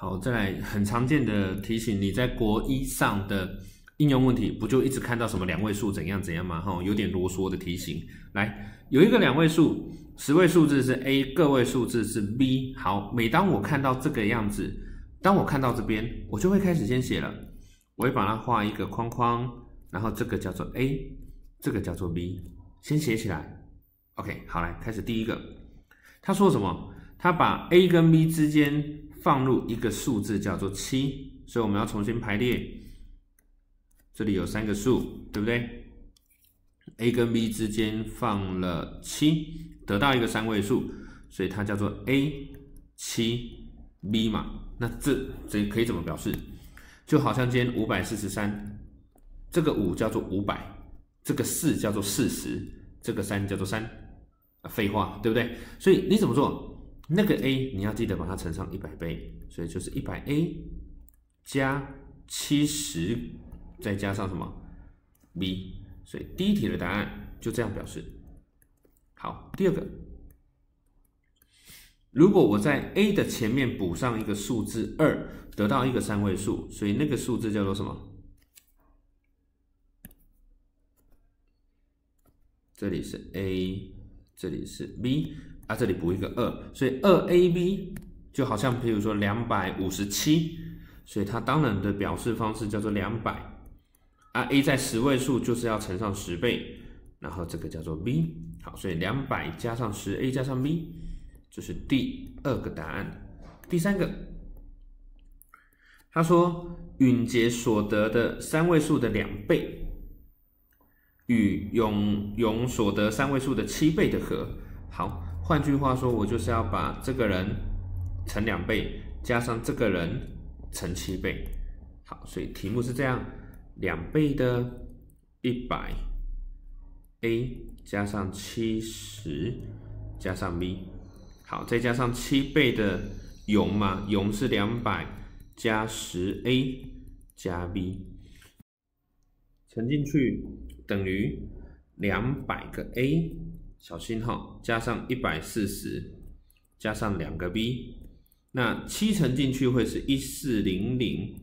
好，再来很常见的提醒，你在国一上的应用问题，不就一直看到什么两位数怎样怎样吗？哈，有点啰嗦的提醒。来，有一个两位数，十位数字是 A，个位数字是 B。好，每当我看到这个样子，当我看到这边，我就会开始先写了，我会把它画一个框框，然后这个叫做 A，这个叫做 B，先写起来。OK，好，来开始第一个，他说什么？他把 A 跟 B 之间。放入一个数字叫做七，所以我们要重新排列。这里有三个数，对不对？A 跟 B 之间放了七，得到一个三位数，所以它叫做 A 七 B 嘛。那这这可以怎么表示？就好像今天五百四十三，这个五叫做五百，这个四叫做四十，这个三叫做三。废话，对不对？所以你怎么做？那个 a 你要记得把它乘上一百倍，所以就是一百 a 加七十，再加上什么 b，所以第一题的答案就这样表示。好，第二个，如果我在 a 的前面补上一个数字二，得到一个三位数，所以那个数字叫做什么？这里是 a，这里是 b。它这里补一个二，所以二 a b 就好像，比如说两百五十七，所以它当然的表示方式叫做两百。啊，a 在十位数就是要乘上十倍，然后这个叫做 b。好，所以两百加上十 a 加上 b，这是第二个答案。第三个，他说允杰所得的三位数的两倍，与永永所得三位数的七倍的和。好。换句话说，我就是要把这个人乘两倍，加上这个人乘七倍。好，所以题目是这样：两倍的一百 a 加上七十加上 b，好，再加上七倍的勇嘛，勇是两百加十 a 加 b，乘进去等于两百个 a。小心哈，加上一百四十，加上两个 b，那七乘进去会是一四零零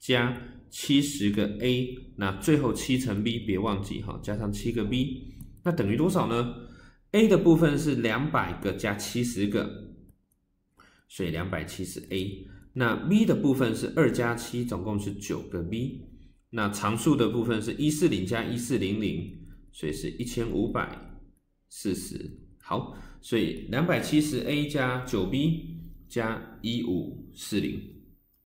加七十个 a，那最后七乘 b 别忘记哈，加上七个 b，那等于多少呢？a 的部分是两百个加七十个，所以两百七十 a，那 b 的部分是二加七，总共是九个 b，那常数的部分是一四零加一四零零，所以是一千五百。四十好，所以两百七十 a 加九 b 加一五四零。